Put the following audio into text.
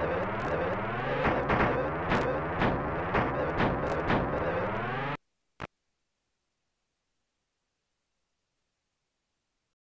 Evet, evet.